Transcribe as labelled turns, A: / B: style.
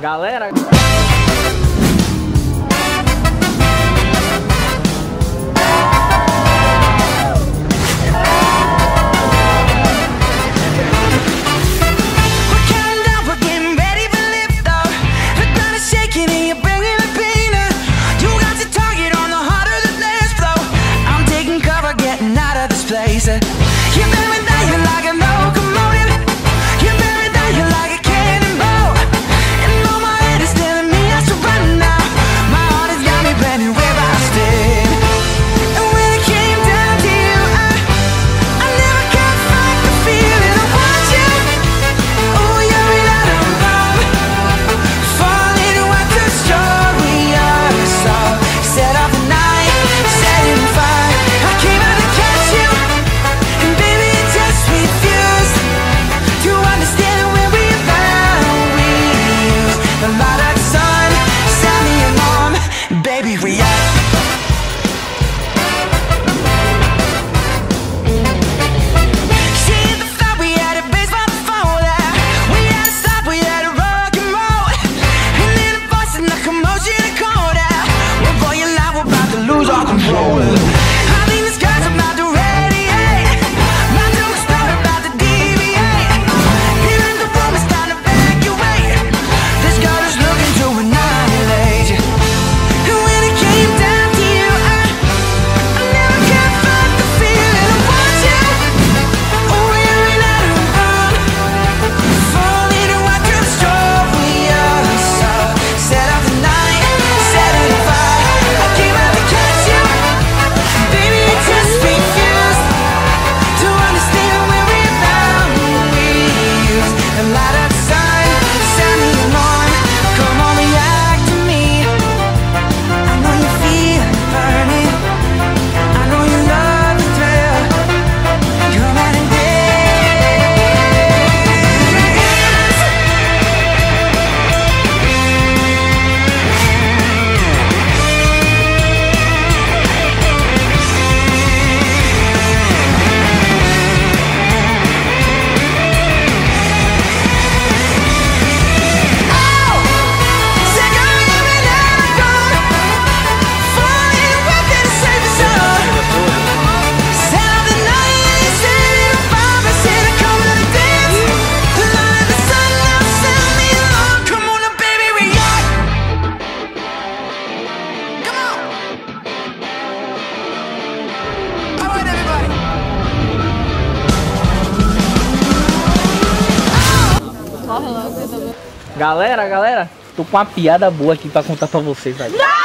A: Galera...
B: lose our control.
A: Galera, galera, tô com uma piada boa aqui pra contar pra vocês.
C: Não!